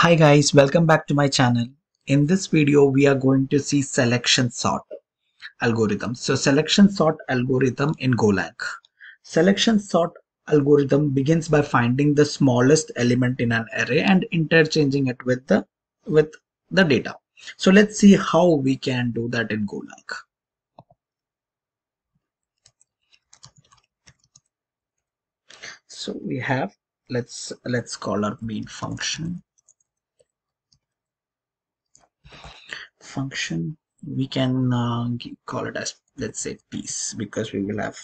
Hi guys, welcome back to my channel. In this video, we are going to see selection sort algorithm. So selection sort algorithm in Golang. Selection sort algorithm begins by finding the smallest element in an array and interchanging it with the with the data. So let's see how we can do that in Golang. So we have let's let's call our main function function we can uh, call it as let's say piece because we will have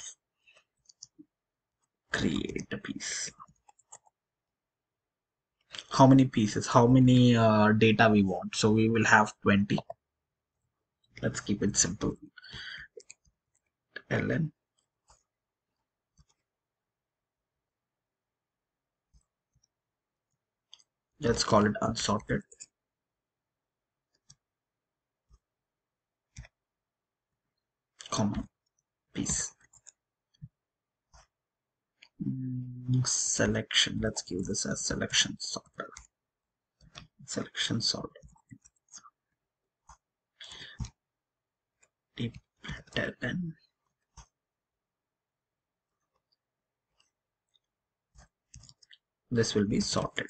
create a piece. How many pieces? How many uh, data we want? So we will have 20 let's keep it simple. Ln. Let's call it unsorted comma piece mm, selection. Let's give this as selection sorter. Selection sorter. Deep ln this will be sorted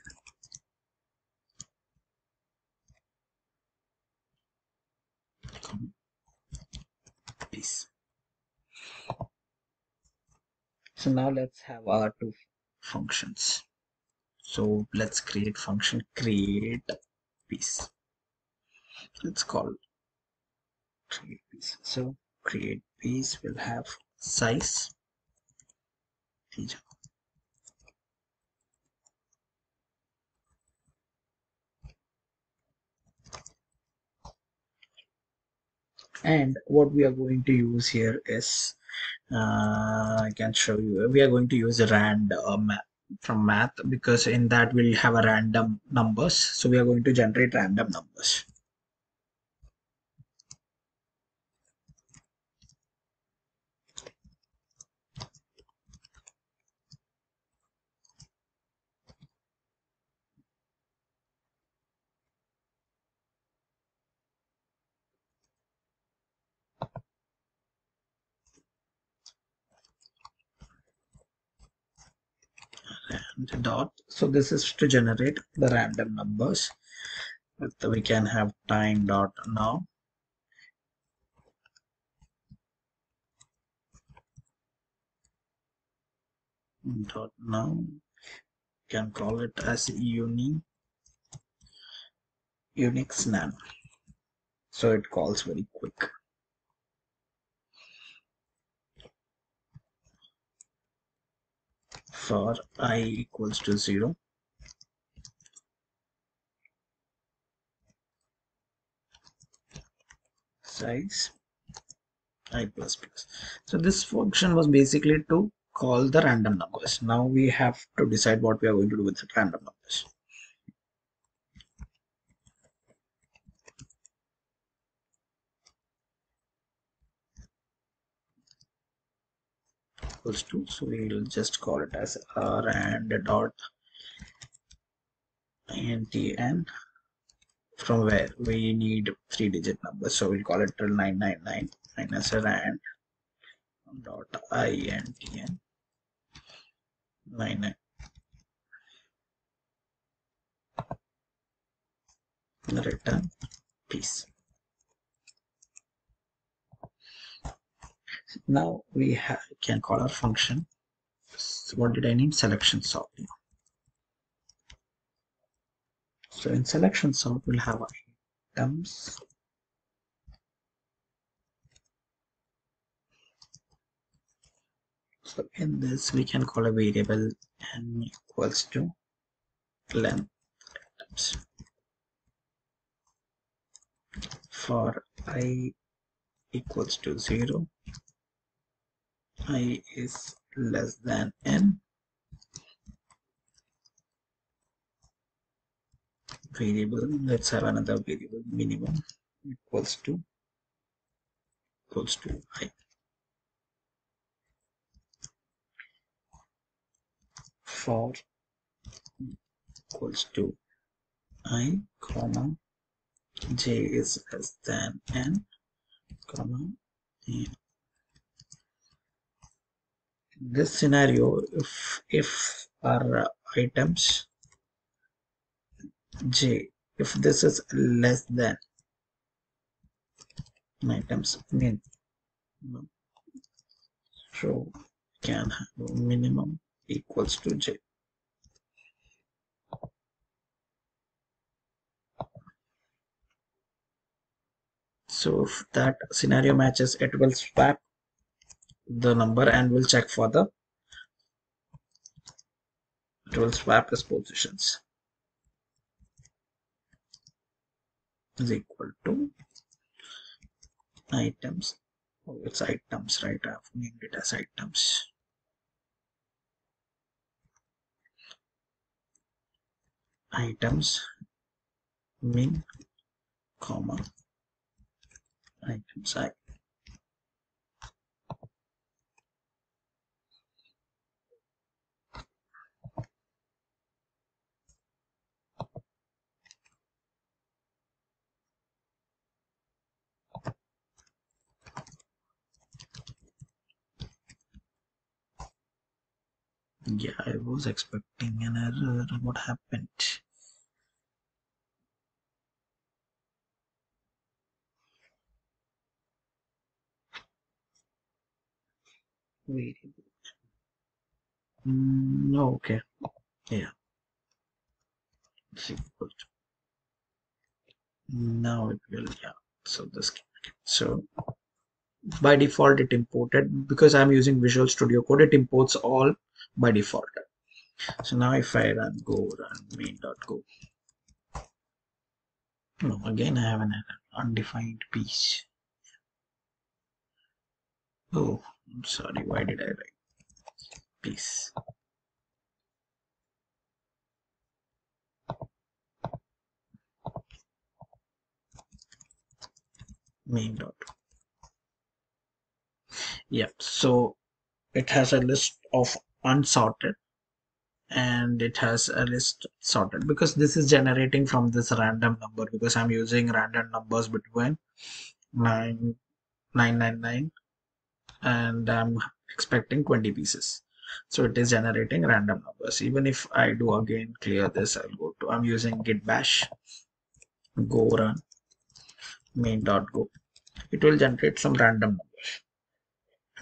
so now let's have our two functions. So let's create function create piece. Let's call create piece. So create piece will have size and what we are going to use here is uh, I can show you. We are going to use a rand uh, from math because in that we'll have a random numbers. So we are going to generate random numbers and dot. So this is to generate the random numbers. We can have time dot now. Dot now. Can call it as uni unix nan so it calls very quick for i equals to 0 size i plus plus. So this function was basically to call the random numbers. Now we have to decide what we are going to do with the random numbers equals to so we'll just call it as rand dot intn from where we need three digit numbers. So we'll call it 999 minus rand dot intn 99 return piece now we can call our function. So what did i name? Selection sort so in selection sort we'll have items so in this we can call a variable n equals to length items for i equals to 0 i is less than n variable let's have another variable minimum equals to equals to i for equals to i comma j is less than n comma n. this scenario if if our items j if this is less than items min so can have minimum equals to j. So if that scenario matches it will swap the number and we'll check for the it will swap its positions. Is equal to items. Oh it's items right? I've named it as items. Items min comma. Items i yeah i was expecting an error. What happened? Good mm, okay. Yeah. To now it will yeah. So this so by default it imported. Because i'm using visual studio code it imports all by default. So now if i run go run main.go no again i have an undefined piece. Oh i'm sorry why did i write piece? Main yep so it has a list of unsorted and it has a list sorted because this is generating from this random number because i'm using random numbers between 9 999 and i'm expecting 20 pieces. So it is generating random numbers. Even if i do again clear this i'll go to i'm using git bash go run main.go it will generate some random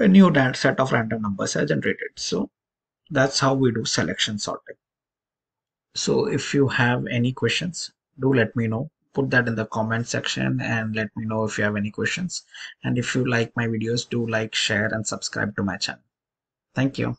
a new set of random numbers are generated. So that's how we do selection sorting. So if you have any questions do let me know. Put that in the comment section and let me know if you have any questions. And if you like my videos do like share and subscribe to my channel. Thank you